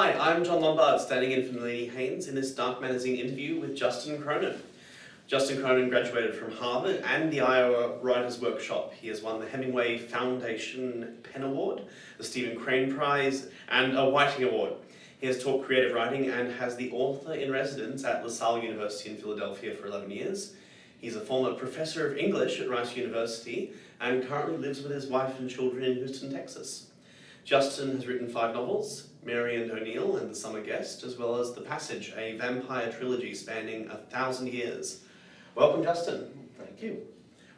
Hi, I'm John Lombard, standing in for Nalini Haynes in this Dark Matter Zine interview with Justin Cronin. Justin Cronin graduated from Harvard and the Iowa Writers Workshop. He has won the Hemingway Foundation PEN Award, the Stephen Crane Prize, and a Whiting Award. He has taught creative writing and has the author in residence at La Salle University in Philadelphia for 11 years. He's a former professor of English at Rice University and currently lives with his wife and children in Houston, Texas. Justin has written five novels, Mary and O'Neil and The Summer Guest, as well as The Passage, a vampire trilogy spanning a thousand years. Welcome, Justin. Thank you.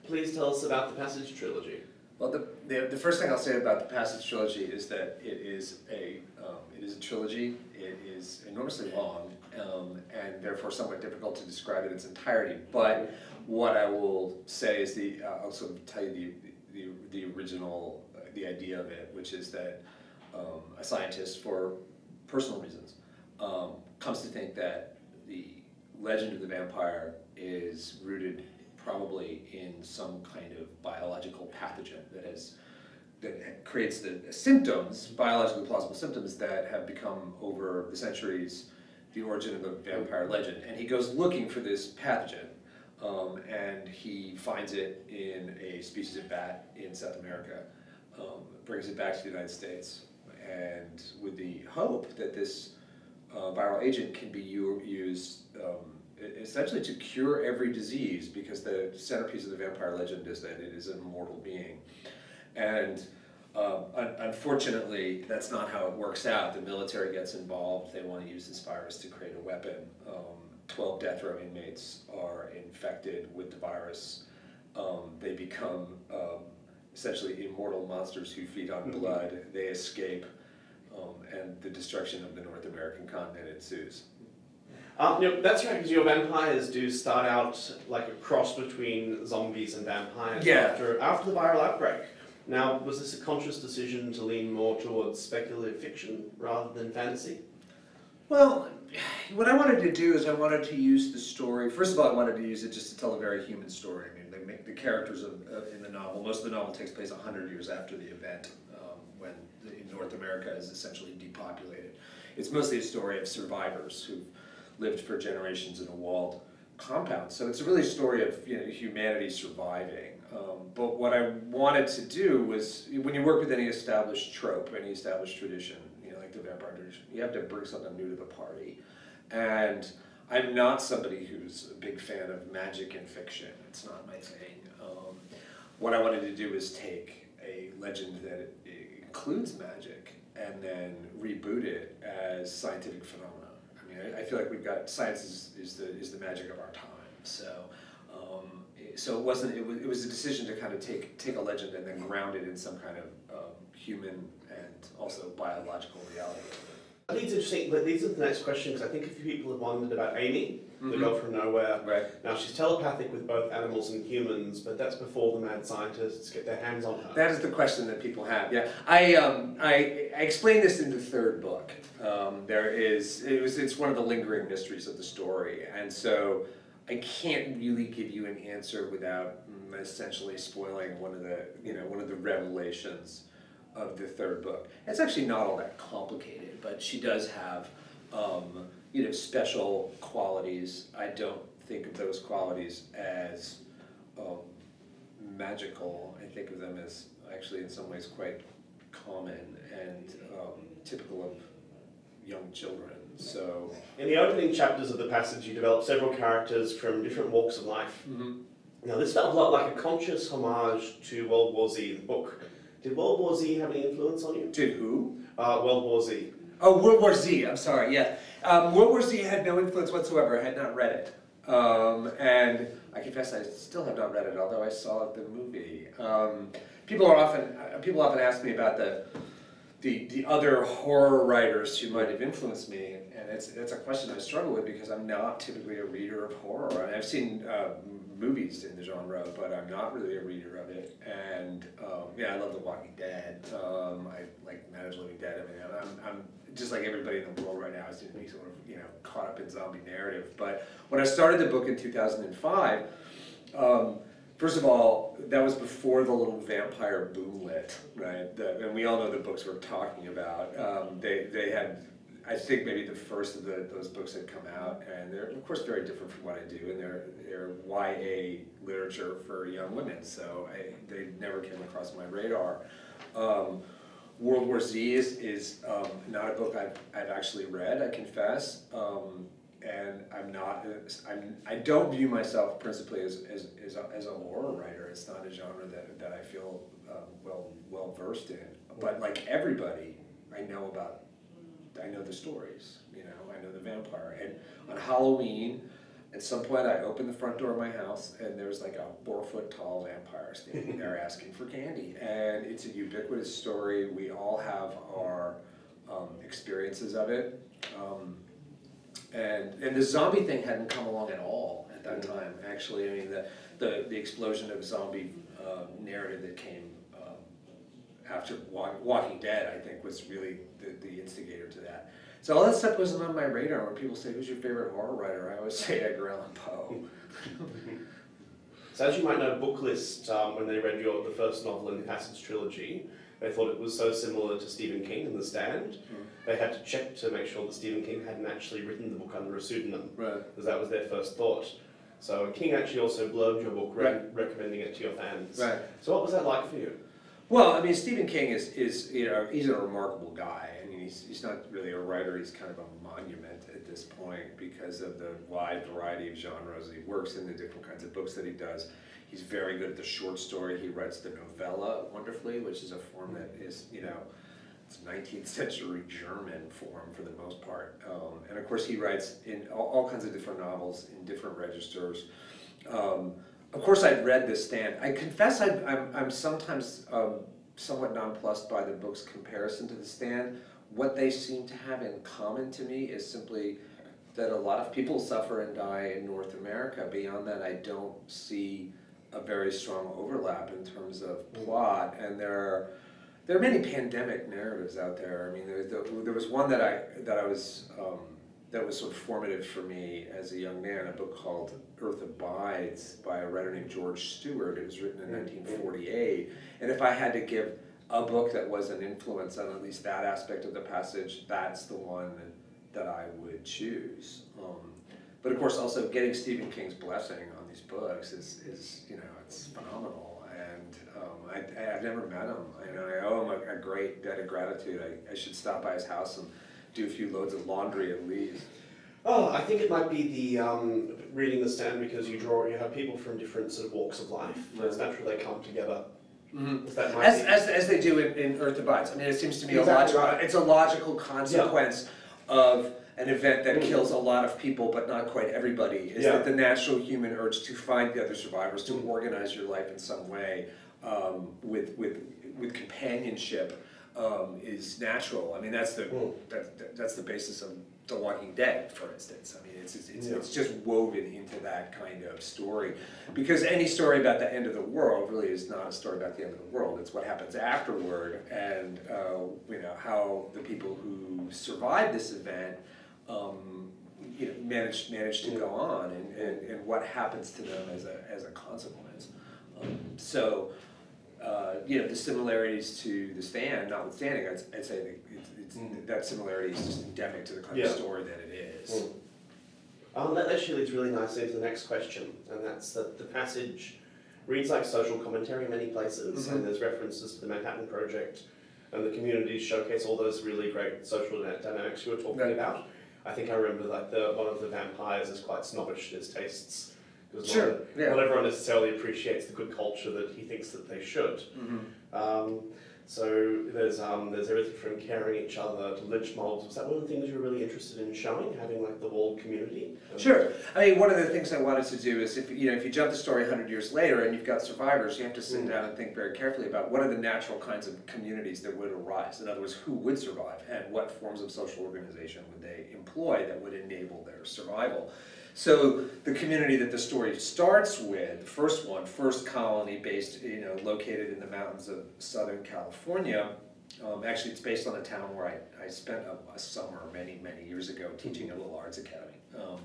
Please tell us about the Passage trilogy. Well, the, the, the first thing I'll say about the Passage trilogy is that it is a um, it is a trilogy. It is enormously long um, and therefore somewhat difficult to describe in its entirety. But what I will say is the uh, I'll sort of tell you the the, the original uh, the idea of it, which is that um, a scientist, for personal reasons, um, comes to think that the legend of the vampire is rooted probably in some kind of biological pathogen that has that creates the symptoms, biologically plausible symptoms that have become over the centuries the origin of the vampire legend. And he goes looking for this pathogen, um, and he finds it in a species of bat in South America, um, brings it back to the United States, and with the hope that this uh, viral agent can be used um, essentially to cure every disease because the centerpiece of the vampire legend is that it is an immortal being. And um, un unfortunately, that's not how it works out. The military gets involved. They want to use this virus to create a weapon. Um, 12 death row inmates are infected with the virus. Um, they become um, essentially immortal monsters who feed on mm-hmm. blood. They escape, um, and the destruction of the North American continent ensues. Um, you know, that's right, because your vampires do start out like a cross between zombies and vampires yeah. after, after the viral outbreak. Now, was this a conscious decision to lean more towards speculative fiction rather than fantasy? Well, what I wanted to do is I wanted to use the story. First of all, I wanted to use it just to tell a very human story. The characters of, uh, in the novel. Most of the novel takes place hundred years after the event, um, when the, North America is essentially depopulated. It's mostly a story of survivors who've lived for generations in a walled compound. So it's really a story of you know, humanity surviving. Um, but what I wanted to do was, when you work with any established trope, any established tradition, you know, like the vampire tradition, you have to bring something new to the party. And I'm not somebody who's a big fan of magic and fiction. It's not my thing. Um, what I wanted to do is take a legend that includes magic and then reboot it as scientific phenomena. I mean, I, I feel like we've got science is, is the is the magic of our time. So, um, so it wasn't. It was, it was a decision to kind of take take a legend and then ground it in some kind of um, human and also biological reality. I think it's interesting, but these are the next question because I think a few people have wondered about Amy, the mm-hmm. girl from nowhere. Right. Now she's telepathic with both animals and humans, but that's before the mad scientists get their hands on her. That is the question that people have. Yeah, I um, I, I explained this in the third book. Um, there is it was it's one of the lingering mysteries of the story, and so I can't really give you an answer without essentially spoiling one of the you know one of the revelations of the third book. It's actually not all that complicated, but she does have, um, you know, special qualities. I don't think of those qualities as um, magical. I think of them as actually in some ways quite common and um, typical of young children. So, in the opening chapters of the passage, you develop several characters from different walks of life. Mm -hmm. Now, this felt a lot like a conscious homage to World War Z, the book did World War Z have any influence on you? Did who? Uh, World War Z. Oh, World War Z, I'm sorry, yeah. Um, World War Z had no influence whatsoever. I had not read it. Um, and I confess I still have not read it, although I saw the movie. Um, people are often, uh, people often ask me about the, the, the other horror writers who might have influenced me, and it's, it's a question I struggle with because I'm not typically a reader of horror. I I've seen uh, movies in the genre, but I'm not really a reader of it. And um, yeah, I love The Walking Dead. Um, I like Night of Living Dead. I mean, I'm, I'm just like everybody in the world right now is sort of you know caught up in zombie narrative. But when I started the book in 2005. Um, First of all, that was before the little vampire boomlet, right? The, and we all know the books we're talking about. Um, they, they had I think maybe the first of the, those books had come out, and they're of course very different from what I do, and they're, they're YA literature for young women, so I, they never came across my radar. Um, World War Z is, is um, not a book I've, I've actually read, I confess. Um, and I'm not, I'm, I don't view myself principally as, as, as a, as a horror writer. It's not a genre that, that I feel um, well, well versed in. But like everybody, I know about, I know the stories, you know, I know the vampire. And on Halloween, at some point, I opened the front door of my house, and there's like a four foot tall vampire standing there asking for candy. And it's a ubiquitous story. We all have our um, experiences of it. Um, and, and the zombie thing hadn't come along at all at that time, actually. I mean, the, the, the explosion of zombie uh, narrative that came after Walk, Walking Dead, I think, was really the, the instigator to that. So all that stuff wasn't on my radar. When people say, "Who's your favorite horror writer?" I always say Edgar Allan Poe. so as you might know, Booklist, um, when they read your the first novel in the Passage trilogy, they thought it was so similar to Stephen King in The Stand. Mm. They had to check to make sure that Stephen King hadn't actually written the book under a pseudonym, right. because that was their first thought. So King actually also blurbed your book, re right. recommending it to your fans. Right. So what was that like for you? Well, I mean, Stephen King is, is you know, he's a remarkable guy. I mean, he's, he's not really a writer, he's kind of a monument at this point because of the wide variety of genres he works in, the different kinds of books that he does. He's very good at the short story. He writes the novella wonderfully, which is a form that is, you know, it's 19th century German form for the most part. Um, and of course, he writes in all, all, kinds of different novels in different registers. Um, of course, I'd read The Stand. I confess i am I'm, I'm sometimes um, somewhat nonplussed by the book's comparison to The Stand. What they seem to have in common to me is simply that a lot of people suffer and die in North America. Beyond that, I don't see a very strong overlap in terms of plot, and there are there are many pandemic narratives out there. I mean, there, there was one that I that I was um, that was sort of formative for me as a young man, a book called Earth Abides by a writer named George Stewart. It was written in 1948. And if I had to give a book that was an influence on at least that aspect of the passage, that's the one that I would choose. Um, but of course, also getting Stephen King's blessing on these books is, is you know, it's phenomenal. And um, I, have never met him. I, know, I owe him a, a great debt of gratitude. I, I should stop by his house and do a few loads of laundry and leave. Oh, I think it might be the um, reading the stand because you draw, you have people from different sort of walks of life. So it's natural they come together. Mm-hmm. As, as, as they do in, in Earth Abides. I mean, it seems to me exactly a logical, right. it's a logical consequence yeah. of an event that mm. kills a lot of people, but not quite everybody. Is yeah. that the natural human urge to find the other survivors, to mm. organize your life in some way um, with, with, with companionship um, is natural. I mean, that's the mm. that, that's the basis of The Walking Dead, for instance. I mean, it's it's, it's, yeah. it's just woven into that kind of story, because any story about the end of the world really is not a story about the end of the world. It's what happens afterward, and uh, you know how the people who survived this event. Um, you know, manage manage to go on, and, and, and what happens to them as a as a consequence. Um, so uh, you know, the similarities to the stand, notwithstanding, I'd, I'd say that it's, it's, mm. that similarity is just endemic to the kind yeah. of story that it is. Mm. Um, that actually leads really nicely into the next question, and that's that the passage reads like social commentary in many places, mm-hmm. and there's references to the Manhattan Project, and the communities showcase all those really great social dynamics you were talking right. about. I think I remember like the one of the vampires is quite snobbish in his tastes because sure, not, yeah. not everyone necessarily appreciates the good culture that he thinks that they should. Mm-hmm. Um, so there's um, there's everything from caring each other to lynch mobs. Was that one of the things you were really interested in showing, having like the walled community? Sure. I mean, one of the things I wanted to do is if you know if you jump the story 100 years later and you've got survivors, you have to sit mm. down and think very carefully about what are the natural kinds of communities that would arise. In other words, who would survive and what forms of social organization would they employ that would enable their survival. So the community that the story starts with, the first one, first colony based, you know, located in the mountains of Southern California, um, actually it's based on a town where I, I spent a, a summer many, many years ago teaching a little arts academy. Um,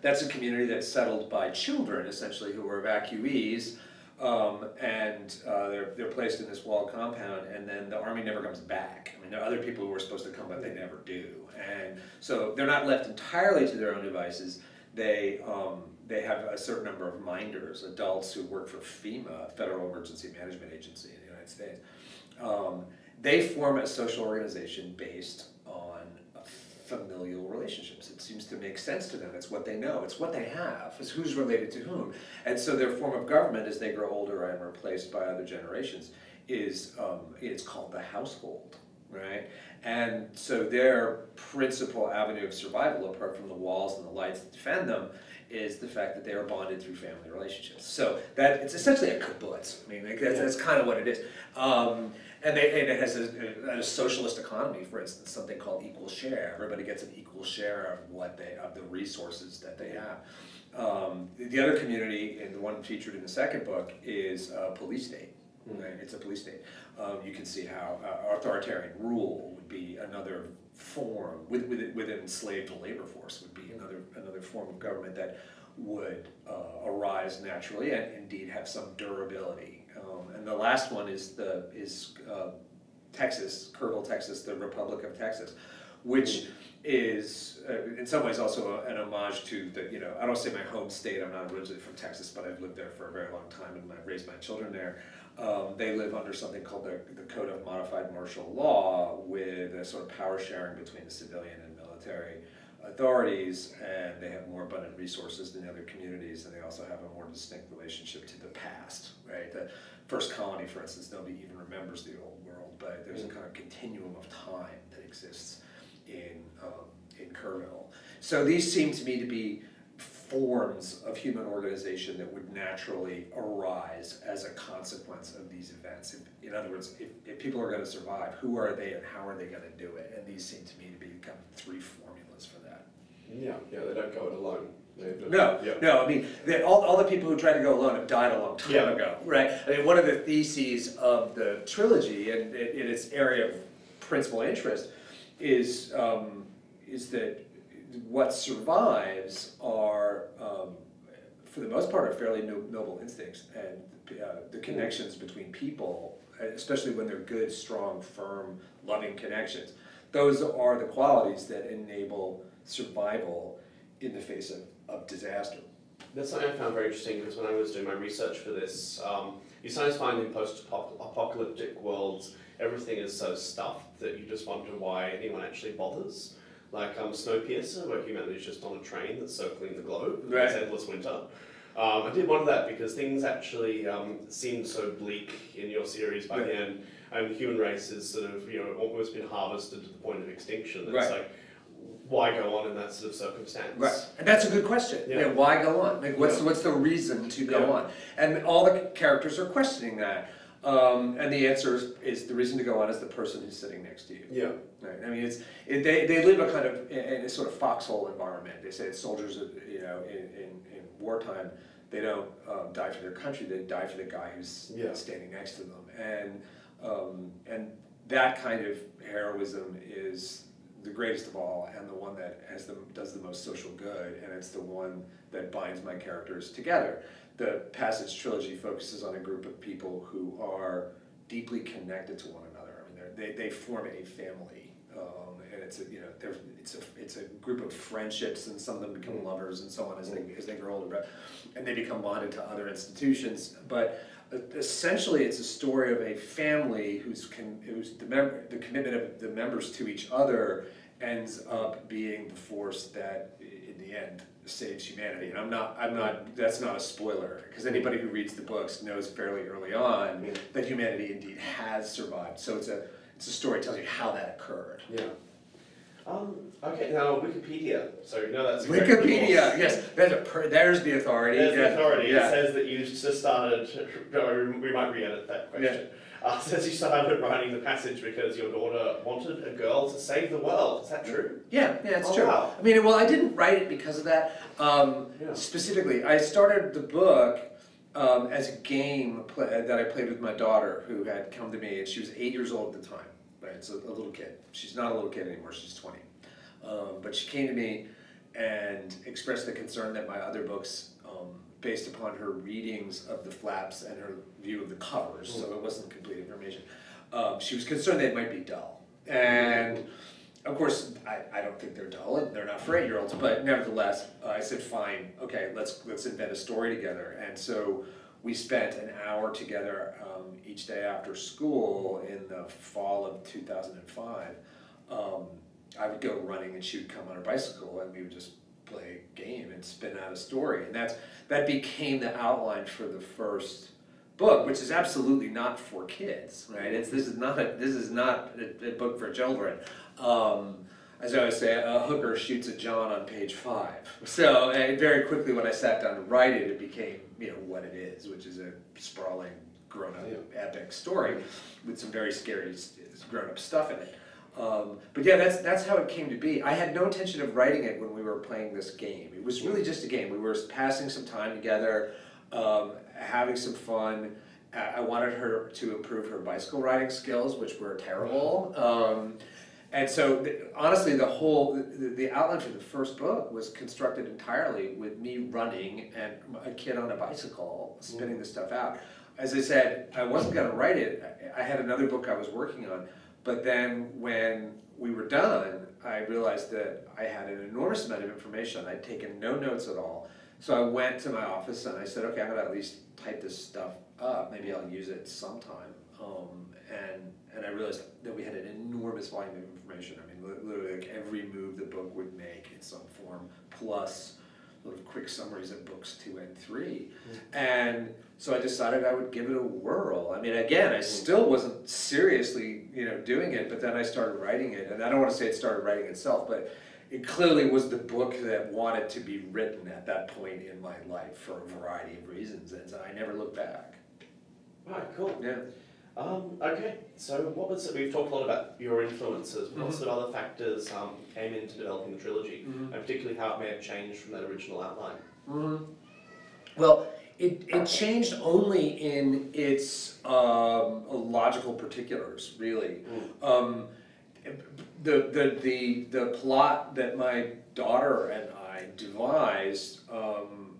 that's a community that's settled by children, essentially, who were evacuees Um, and uh, they're, they're placed in this walled compound, and then the army never comes back. I mean, there are other people who are supposed to come, but they never do. And so they're not left entirely to their own devices. They, um, they have a certain number of minders, adults who work for FEMA, Federal Emergency Management Agency in the United States. Um, they form a social organization based familial relationships. It seems to make sense to them. It's what they know. It's what they have. It's who's related to whom. And so their form of government, as they grow older and replaced by other generations, is um, it's called the household, right? And so their principal avenue of survival, apart from the walls and the lights that defend them, is the fact that they are bonded through family relationships. So that it's essentially a kibbutz. I mean, like, that's, that's kind of what it is. Um, and, they, and it has a, a, socialist economy, for instance, something called equal share. Everybody gets an equal share of what they of the resources that they have. Um, the other community, and the one featured in the second book, is a police state. Hmm. Right? It's a police state. Um, you can see how uh, authoritarian rule would be another form with, with, within enslaved labor force would be another another form of government that would uh, arise naturally and indeed have some durability. Um, and the last one is the is uh, Texas, Kerrville, Texas, the Republic of Texas, which is uh, in some ways also a, an homage to the you know I don't say my home state. I'm not originally from Texas, but I've lived there for a very long time and I've raised my children there. Um, they live under something called the, the Code of Modified Martial Law, with a sort of power sharing between the civilian and military authorities, and they have more abundant resources than the other communities, and they also have a more distinct relationship to the past, right? The first colony, for instance, nobody even remembers the old world, but there's a mm. kind of continuum of time that exists in um, in Kerrville. So these seem to me to be forms of human organization that would naturally arise as a consequence of these events. If, in other words, if, if people are going to survive, who are they and how are they going to do it? And these seem to me to be kind of three formulas for that. Yeah, yeah, they don't go it alone. No, yeah. no, I mean, they, all, all the people who tried to go alone have died a long time yeah. ago, right? I mean, one of the theses of the trilogy and in its area of principal interest is, um, is that what survives are, um, for the most part, are fairly no, noble instincts and uh, the connections between people, especially when they're good, strong, firm, loving connections. Those are the qualities that enable survival in the face of, of disaster. That's something I found very interesting because when I was doing my research for this, um, you sometimes find in post-apocalyptic worlds, everything is so stuffed that you just wonder why anyone actually bothers like um, Snowpiercer, where humanity's just on a train that's circling the globe, and right. endless winter. Um, I did wonder that because things actually um, seemed so bleak in your series by the end, and the human race is sort of you know almost been harvested to the point of extinction. It's right. like why go on in that sort of circumstance? Right, and that's a good question. Yeah. yeah why go on? Like, what's yeah. what's the reason to go yeah. on? And all the characters are questioning that. Um, and the answer is, is, the reason to go on is the person who's sitting next to you. Yeah. Right. I mean, it's it, they, they live a kind of in a sort of foxhole environment. They say soldiers, you know, in, in, in wartime, they don't um, die for their country; they die for the guy who's yeah. standing next to them. And um, and that kind of heroism is the greatest of all, and the one that has the does the most social good, and it's the one that binds my characters together the Passage trilogy focuses on a group of people who are deeply connected to one another. I mean, they they form a family, um, and it's a you know it's a it's a group of friendships, and some of them become mm-hmm. lovers, and so on as they as they grow older, but, and they become bonded to other institutions. But essentially, it's a story of a family whose con, whose the member the commitment of the members to each other ends up being the force that, in the end, saves humanity. And I'm not, I'm not, that's not a spoiler, because anybody who reads the books knows fairly early on that humanity indeed has survived. So it's a, it's a story that tells you how that occurred. Yeah. Um, okay, now Wikipedia. So you know that's Wikipedia. Yes, there's a per, there's the authority. There's yeah. the authority. Yeah. It says that you just started. we might re-edit that question. Yeah. Uh, says you started writing the passage because your daughter wanted a girl to save the world. Is that true? Yeah, yeah, it's oh, true. Wow. I mean, well, I didn't write it because of that. Um, yeah. Specifically, I started the book um, as a game that I played with my daughter, who had come to me, and she was eight years old at the time. Right, so a little kid. She's not a little kid anymore. She's twenty. Um, but she came to me and expressed the concern that my other books um, based upon her readings of the flaps and her view of the covers, so it wasn't complete information. Um, she was concerned they might be dull. And of course, I, I don't think they're dull, and they're not for eight-year-olds, but nevertheless, uh, I said, fine, okay, let's, let's invent a story together. And so we spent an hour together um, each day after school in the fall of two thousand and five. Um, I would go running and she would come on her bicycle and we would just play a game and spin out a story. And that's, that became the outline for the first book, which is absolutely not for kids, right? It's, this is not a, this is not a, a book for children. Um, as I always say, a hooker shoots a John on page five. So, and very quickly when I sat down to write it, it became, you know, what it is, which is a sprawling, grown-up epic story with some very scary grown-up stuff in it. Um, but yeah, that's that's how it came to be. I had no intention of writing it when we were playing this game. It was really just a game. We were passing some time together, um, having some fun. I I wanted her to improve her bicycle riding skills, which were terrible. Um, and so, the, honestly, the whole the, the outline for the first book was constructed entirely with me running and a kid on a bicycle spinning the stuff out. As I said, I wasn't going to write it. I, I had another book I was working on, but then when we were done, I realized that I had an enormous amount of information. I'd taken no notes at all. So I went to my office and I said, okay, I'm gonna at least type this stuff up. Maybe I'll use it sometime. Um, and and I realized that we had an enormous volume of information. I mean, literally like every move the book would make in some form, plus sort of quick summaries of books two and three. Mm-hmm. And so I decided I would give it a whirl. I mean, again, I mm-hmm. still wasn't seriously, you know, doing it, but then I started writing it. And I don't want to say it started writing itself, but it clearly was the book that wanted to be written at that point in my life for a variety of reasons. And so I never looked back. Right, cool. Yeah. Um, okay, so what was it? We've talked a lot about your influences. What sort of other factors um, came into developing the trilogy, and particularly how it may have changed from that original outline? Mhm. Well, it, it changed only in its um, logical particulars, really. Um, the, the, the, the plot that my daughter and I devised um,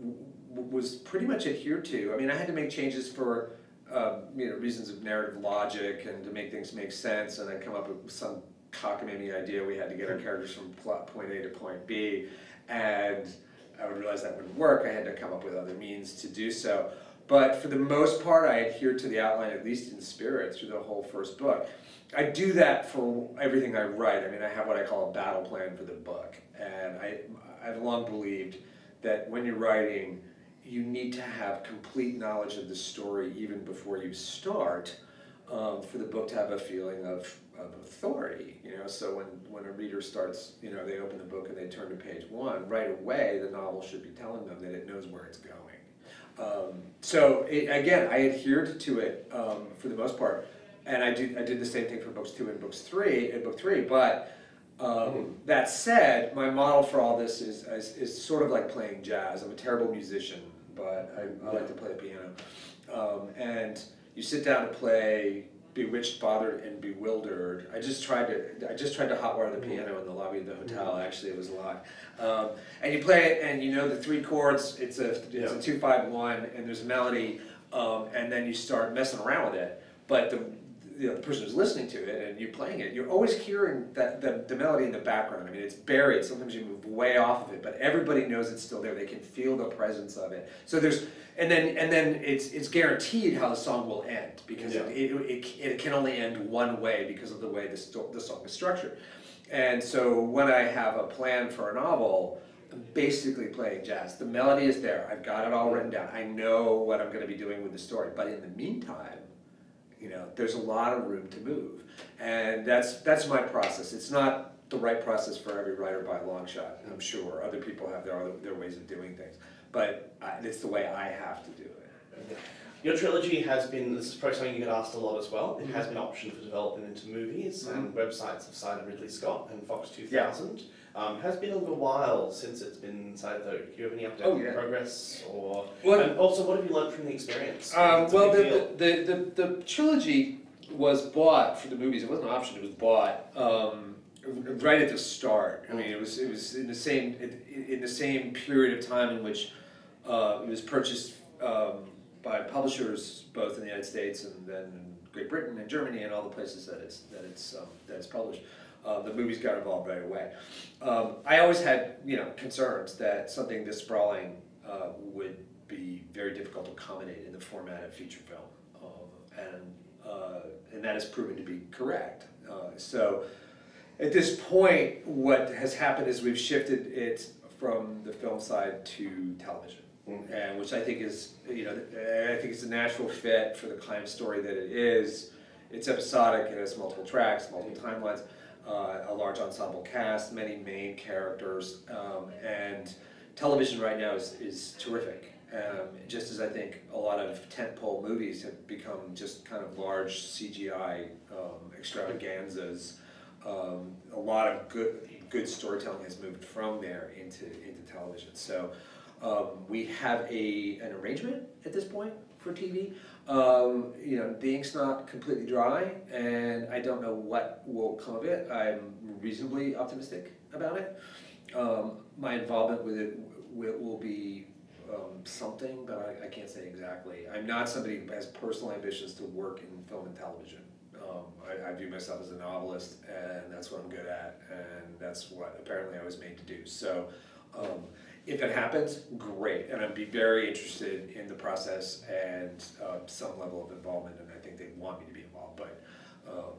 w- w- was pretty much adhered to. I mean, I had to make changes for um, you know reasons of narrative logic and to make things make sense, and I come up with some cockamamie idea. We had to get our characters from plot point A to point B, and I would realize that wouldn't work. I had to come up with other means to do so. But for the most part, I adhered to the outline, at least in spirit, through the whole first book. I do that for everything I write. I mean, I have what I call a battle plan for the book, and I I've long believed that when you're writing, you need to have complete knowledge of the story even before you start, um, for the book to have a feeling of, of authority. You know, so when when a reader starts, you know, they open the book and they turn to page one, right away the novel should be telling them that it knows where it's going. Um, so it, again, I adhered to it um, for the most part, and I did I did the same thing for books two and books three and book three. But um, that said, my model for all this is, is is sort of like playing jazz. I'm a terrible musician, but I, I like to play the piano. Um, and you sit down to play bewitched, bothered, and bewildered. I just tried to I just tried to hotwire the piano in the lobby of the hotel. Actually, it was locked. Um, and you play it, and you know the three chords. It's a it's Yeah. a two five one, and there's a melody, um, and then you start messing around with it. But the you know, the person who's listening to it and you playing it, you're always hearing that the, the melody in the background. I mean, it's buried. Sometimes you move way off of it, but everybody knows it's still there. They can feel the presence of it. So there's, and then and then it's it's guaranteed how the song will end because Yeah. it, it, it, it can only end one way because of the way the, sto- the song is structured. And so when I have a plan for a novel, I'm basically playing jazz. The melody is there. I've got it all written down. I know what I'm going to be doing with the story. But in the meantime, you know, there's a lot of room to move, and that's that's my process. It's not the right process for every writer by a long shot. I'm sure other people have their other their ways of doing things, but I, it's the way I have to do it. Your trilogy has been, this is probably something you get asked a lot as well, it has mm-hmm. been optioned for development into movies, and mm-hmm. websites have cited Ridley Scott and Fox 2000. Um, has been a little while since it's been cited though. Do you have any update Oh, on yeah. progress or? Well- and also, what have you learned from the experience? Um, well, the, the, the, the trilogy was bought for the movies. It wasn't an option. It was bought um, right at the start. I mean, it was it was in the same in, in the same period of time in which Uh, it was purchased um, by publishers both in the United States and then Great Britain and Germany and all the places that it's that it's um, that it's published. Uh, the movies got involved right away. Um, I always had you know concerns that something this sprawling uh, would be very difficult to accommodate in the format of feature film, um, and uh, and that has proven to be correct. Uh, so at this point, what has happened is we've shifted it from the film side to television. And which I think is, you know, I think it's a natural fit for the kind of story that it is. It's episodic, it has multiple tracks, multiple timelines, uh, a large ensemble cast, many main characters, um, and television right now is, is terrific. Um, just as I think a lot of tentpole movies have become just kind of large CGI um, extravaganzas, um, a lot of good good storytelling has moved from there into into television. So um, we have a an arrangement at this point for TV. Um, you know, the ink's not completely dry, and I don't know what will come of it. I'm reasonably optimistic about it. Um, my involvement with it will, be um, something, but I, I can't say exactly. I'm not somebody who has personal ambitions to work in film and television. Um, I, I view myself as a novelist, and that's what I'm good at, and that's what apparently I was made to do. So, um, if it happens, great, and I'd be very interested in the process and uh, some level of involvement, and I think they want me to be involved. But um,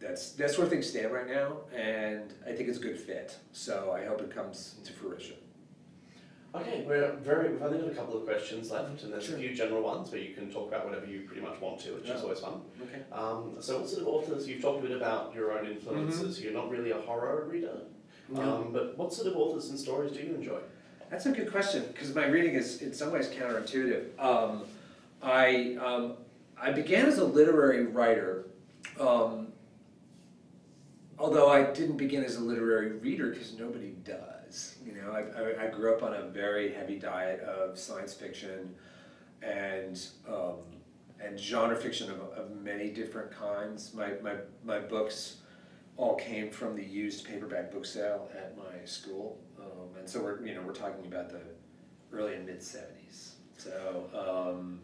that's that's where things stand right now, and I think it's a good fit. So I hope it comes to fruition. Okay, we're very, we've only got a couple of questions left, and there's Sure. a few general ones where you can talk about whatever you pretty much want to, which is always fun. Okay. Um, so what sort of authors, you've talked a bit about your own influences, you're not really a horror reader, um, but what sort of authors and stories do you enjoy? That's a good question because my reading is in some ways counterintuitive. Um, I um, I began as a literary writer, um, although I didn't begin as a literary reader because nobody does. You know, I, I, I grew up on a very heavy diet of science fiction and um, and genre fiction of, of many different kinds. My, my, my books all came from the used paperback book sale at my school. And so we're, you know, we're talking about the early and mid seventies. So, um,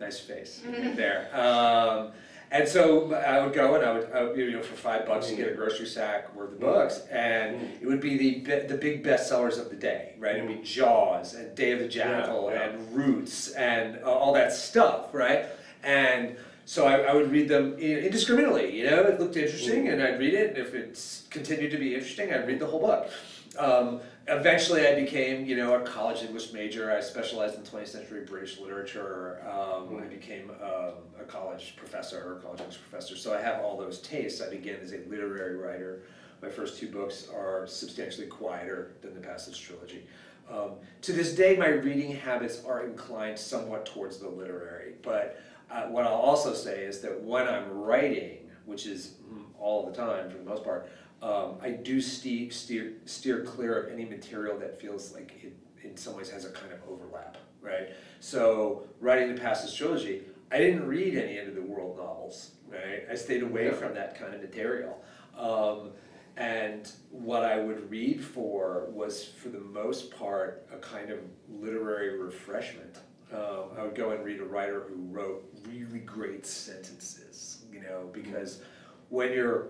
nice face there. Um, and so I would go and I would, I would, you know, for five bucks you get a grocery sack worth of books, and it would be the the big bestsellers of the day, right? It'd be Jaws and Day of the Jackal Yeah, yeah. and Roots and uh, all that stuff, right? And so I, I would read them indiscriminately, you know, it looked interesting and I'd read it, and if it continued to be interesting, I'd read the whole book. Um, eventually I became, you know, a college English major, I specialized in 20th century British literature, um, I became um, a college professor, or college English professor, so I have all those tastes. I began as a literary writer. My first two books are substantially quieter than the Passage trilogy. Um, to this day, my reading habits are inclined somewhat towards the literary, but uh, what I'll also say is that when I'm writing, which is mm, all the time for the most part, um, I do steer, steer, steer clear of any material that feels like it in some ways has a kind of overlap, right? So writing the Passage trilogy, I didn't read any end of the world novels, right? I stayed away Yeah. from that kind of material. Um, and what I would read for was, for the most part, a kind of literary refreshment. Um, I would go and read a writer who wrote really great sentences, you know, because when you're,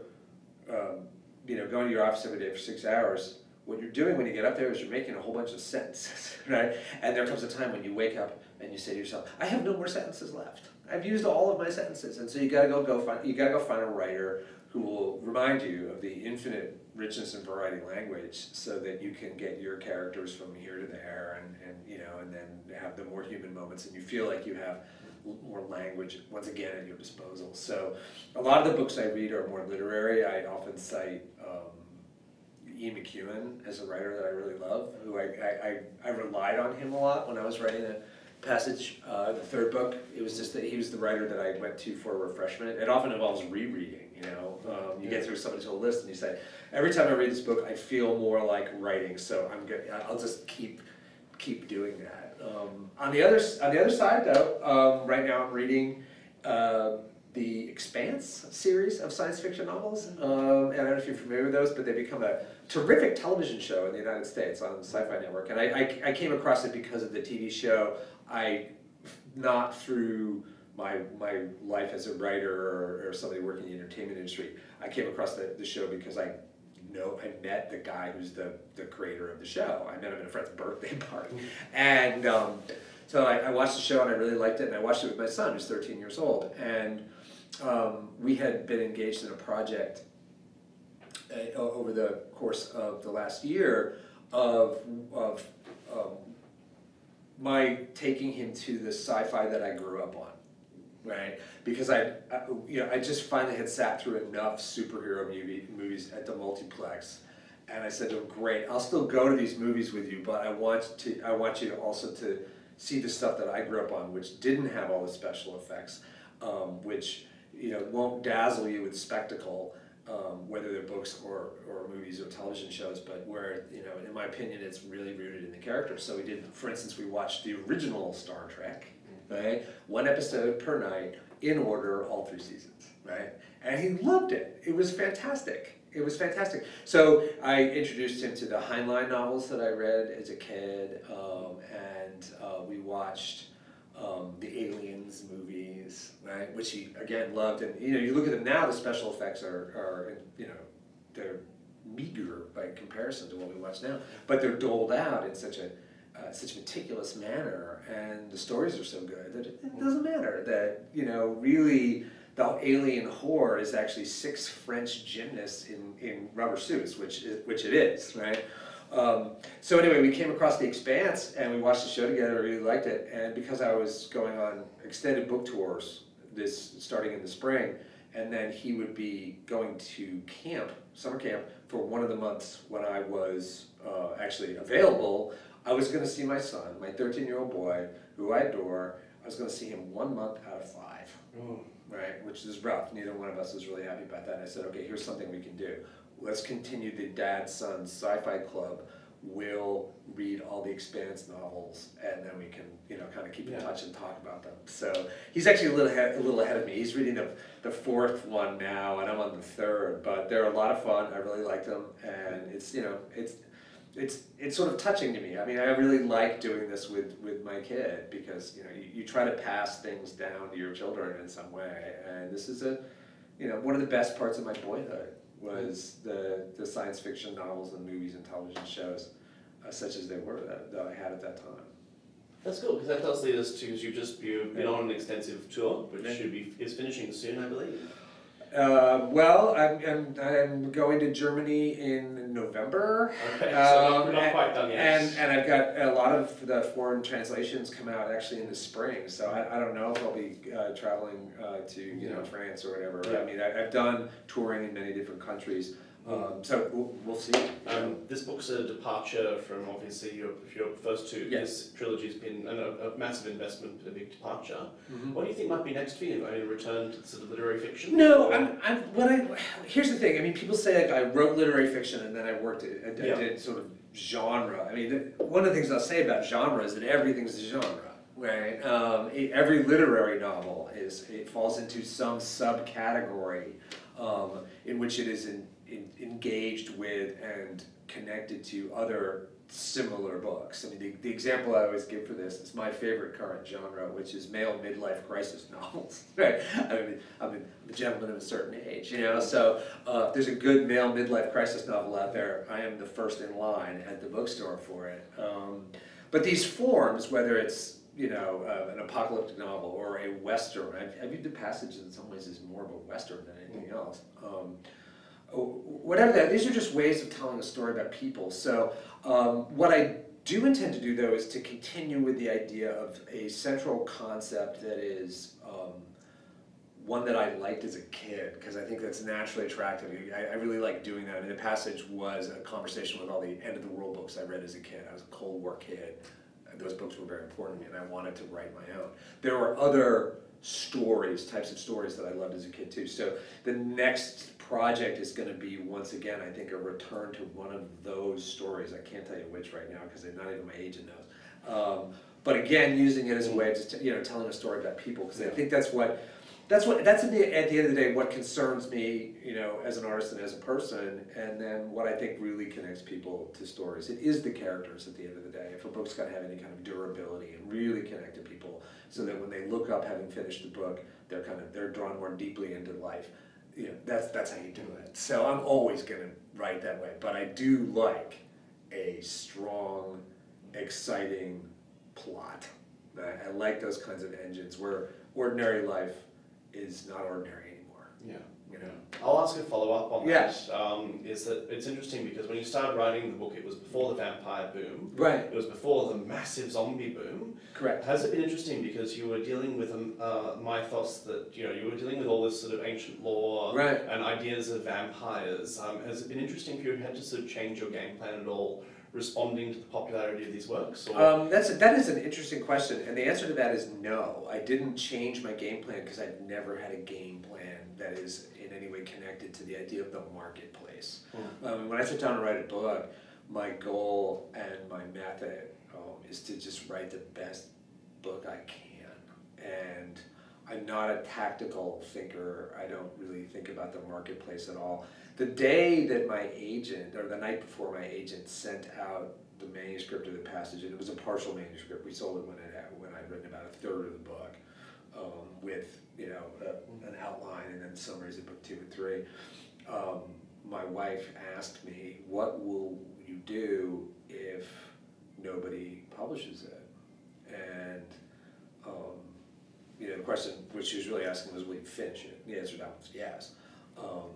um, know, going to your office every day for six hours, what you're doing when you get up there is you're making a whole bunch of sentences, right? And there comes a time when you wake up and you say to yourself, I have no more sentences left. I've used all of my sentences, and so you gotta go go find you gotta go find a writer who will remind you of the infinite richness and variety of language, so that you can get your characters from here to there, and, and you know, and then have the more human moments, and you feel like you have more language once again at your disposal. So, a lot of the books I read are more literary. I often cite. Um, Ian McEwan as a writer that I really love, who I, I, I, relied on him a lot when I was writing a passage, uh, the third book. It was just that he was the writer that I went to for refreshment. It often involves rereading, you know. Um, you get through somebody's whole list and you say, every time I read this book, I feel more like writing, so I'm good. I'll just keep keep doing that. Um, on the other on the other side, though, um, right now I'm reading uh, the Expanse series of science fiction novels. Um, and I don't know if you're familiar with those, but they become a terrific television show in the United States on the Sci-Fi Network. And I, I, I came across it because of the TV show. I, not through my, my life as a writer or, or somebody working in the entertainment industry, I came across the, the show because I know, I met the guy who's the, the creator of the show. I met him at a friend's birthday party. And um, so I, I watched the show and I really liked it, and I watched it with my son, who's 13 years old. And um, we had been engaged in a project uh, over the course of the last year of, of um, my taking him to the sci-fi that I grew up on, right? Because I, I, you know, I just finally had sat through enough superhero movie, movies at the multiplex, and I said to him, "Great, I'll still go to these movies with you, but I want to, I want you to also to see the stuff that I grew up on, which didn't have all the special effects, um, which you know won't dazzle you with spectacle." Um, whether they're books or, or movies or television shows, but where, you know, in my opinion, it's really rooted in the character. So we did, for instance, we watched the original Star Trek, right? One episode per night, in order, all three seasons, right? And he loved it. It was fantastic. It was fantastic. So I introduced him to the Heinlein novels that I read as a kid, um, and uh, we watched um, the Aliens movies, right? Which he again loved, and you know, you look at them now, the special effects are, are you know, they're meager by comparison to what we watch now, but they're doled out in such a uh, such meticulous manner, and the stories are so good that it, it doesn't matter that you know really the alien whore is actually six French gymnasts in, in rubber suits, which which it is, right? Um, so anyway, we came across The Expanse and we watched the show together. I really liked it, and because I was going on extended book tours, this starting in the spring, and then he would be going to camp, summer camp, for one of the months when I was uh, actually available. I was going to see my son, my 13-year-old boy, who I adore. I was going to see him one month out of five Oh, right? Which is rough. Neither one of us was really happy about that. I said, okay, here's something we can do. Let's continue the dad son sci-fi club. We'll read all the Expanse novels, and then we can, you know, kind of keep in Yeah. touch and talk about them. So he's actually a little ahead, a little ahead of me. He's reading the the fourth one now, and I'm on the third. But they're a lot of fun. I really like them, and it's you know, it's it's it's sort of touching to me. I mean, I really like doing this with with my kid because you know you, you try to pass things down to your children in some way, and this is a you know one of the best parts of my boyhood was the the science fiction novels and movies and television shows, uh, such as they were that, that I had at that time. That's cool because that does lead us to because you've just you've been on an extensive tour, which Yeah. should be is finishing soon, I believe. Uh, well, I'm, I'm I'm going to Germany in November. Okay, so Um, not quite done yet. And, and I've got a lot of the foreign translations come out actually in the spring, so I, I don't know if I'll be uh, traveling uh, to, you know, France or whatever. Yeah. I mean, I, I've done touring in many different countries, um, so we'll, we'll see. Um, this book's a departure from obviously your, your first two. Yes. This trilogy's been an, a, a massive investment, a big departure. Mhm. What do you think might be next for you? I mean, return to sort of literary fiction? No, I'm, I'm, what I, here's the thing, I mean, people say like I wrote literary fiction and then I worked, it- I, I Yeah. did sort of genre. I mean, the- one of the things I'll say about genre is that everything's a genre, right? Um, e- every literary novel is, it falls into some subcategory, um, in which it is in, in, engaged with and connected to other similar books. I mean, the, the example I always give for this is my favorite current genre, which is male midlife crisis novels. Right? I mean, I'm a gentleman of a certain age, you know. So uh, if there's a good male midlife crisis novel out there, I am the first in line at the bookstore for it. Um, but these forms, whether it's you know uh, an apocalyptic novel or a western, I, I view the passage in some ways as more of a western than anything else. Um, whatever that, these are just ways of telling a story about people. So um, what I do intend to do though is to continue with the idea of a central concept that is um, one that I liked as a kid because I think that's naturally attractive. I, I really like doing that. I mean, the passage was a conversation with all the end of the world books I read as a kid. I was a Cold War kid. Those books were very important to me, and I wanted to write my own. There were other stories, types of stories that I loved as a kid too. So the next project is going to be once again, I think, a return to one of those stories. I can't tell you which right now because they're not even my agent knows. Um, but again, using it as a way of just you know telling a story about people because I think that's what that's what, that's at the, at the end of the day, what concerns me, you know, as an artist and as a person, and then what I think really connects people to stories. It is the characters at the end of the day. If a book's gotta have any kind of durability and really connect to people, so that when they look up having finished the book, they're kind of, they're drawn more deeply into life. You know, that's, that's how you do it. So I'm always gonna write that way, but I do like a strong, exciting plot. I, I like those kinds of engines where ordinary life is not ordinary anymore, Yeah. You know? I'll ask a follow-up on that. Um, is that it's interesting because when you started writing the book, it was before the vampire boom. Right, It was before the massive zombie boom. correct. Has it been interesting because you were dealing with a uh, mythos that you know you were dealing with all this sort of ancient lore Right. and ideas of vampires. Um, has it been interesting for you? Had to sort of change your game plan at all, responding to the popularity of these works? Or Um, that's, that is an interesting question, and the answer to that is no. I didn't change my game plan because I've never had a game plan that is in any way connected to the idea of the marketplace. Um, when I sit down and write a book, my goal and my method um, is to just write the best book I can. And I'm not a tactical thinker. I don't really think about the marketplace at all. The day that my agent, or the night before my agent sent out the manuscript of the passage, and it was a partial manuscript. We sold it when it had, when I'd written about a third of the book, um, with you know a, an outline and then summaries of book two and three. Um, my wife asked me, "What will you do if nobody publishes it?" And um, you know, the question which she was really asking was, "Will you finish it?" The answer to that was yes. Um,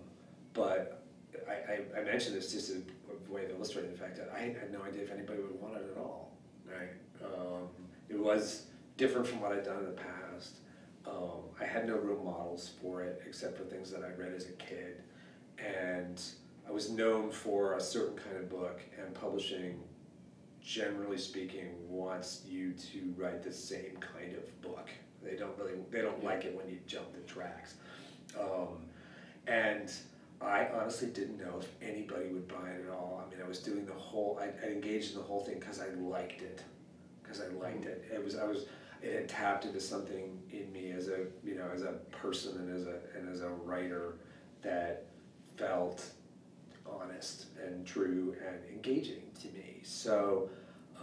but I, I, I mentioned this just as a way of illustrating the fact that I had no idea if anybody would want it at all. Right? Um, it was different from what I'd done in the past. Um, I had no role models for it except for things that I read as a kid, and I was known for a certain kind of book. And publishing, generally speaking, wants you to write the same kind of book. They don't really, they don't like it when you jump the tracks. Um, and I honestly didn't know if anybody would buy it at all. I mean, I was doing the whole, I, I engaged in the whole thing because I liked it. Because I liked it. It was, I was, it had tapped into something in me as a, you know, as a person and as a, and as a writer that felt honest and true and engaging to me. So,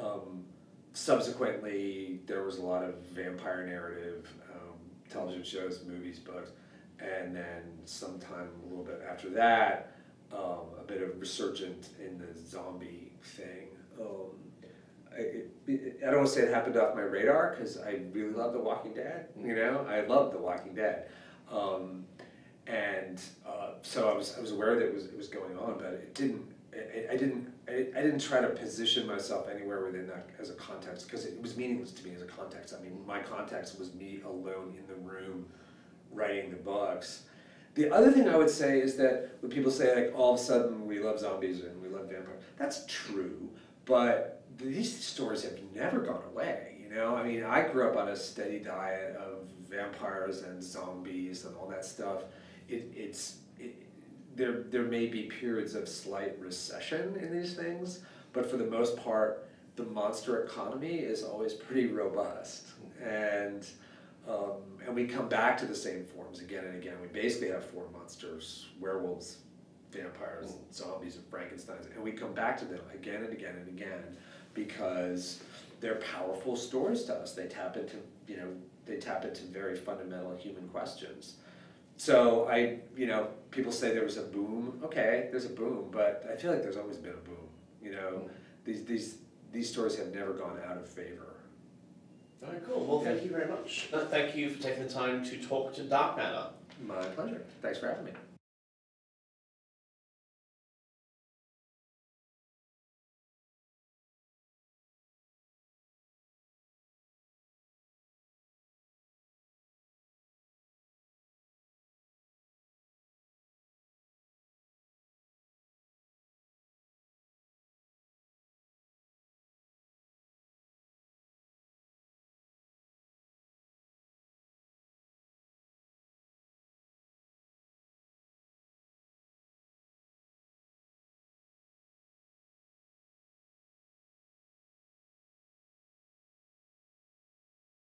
um, subsequently, there was a lot of vampire narrative, um, television shows, movies, books, and then sometime a little bit after that, um, a bit of resurgent in the zombie thing. I, it, it, I don't want to say it happened off my radar because I really love The Walking Dead. You know, I love The Walking Dead, um, and uh, so I was I was aware that it was it was going on, but it didn't. I, I didn't. I, I didn't try to position myself anywhere within that as a context because it was meaningless to me as a context. I mean, my context was me alone in the room writing the books. The other thing I would say is that when people say like all of a sudden we love zombies and we love vampires, that's true, but these stories have never gone away. You know, I mean, I grew up on a steady diet of vampires and zombies and all that stuff. It, it's it, there. There may be periods of slight recession in these things, but for the most part, the monster economy is always pretty robust and. Um, and we come back to the same forms again and again. We basically have four monsters werewolves, vampires, zombies, and Frankensteins. And we come back to them again and again and again because they're powerful stories to us. They tap into, you know, they tap into very fundamental human questions. So I, you know, people say there was a boom. Okay, there's a boom, but I feel like there's always been a boom. You know, these these these stories have never gone out of favor. Very cool. Well, thank you very much. Thank you for taking the time to talk to Dark Matter. My pleasure. Thanks for having me.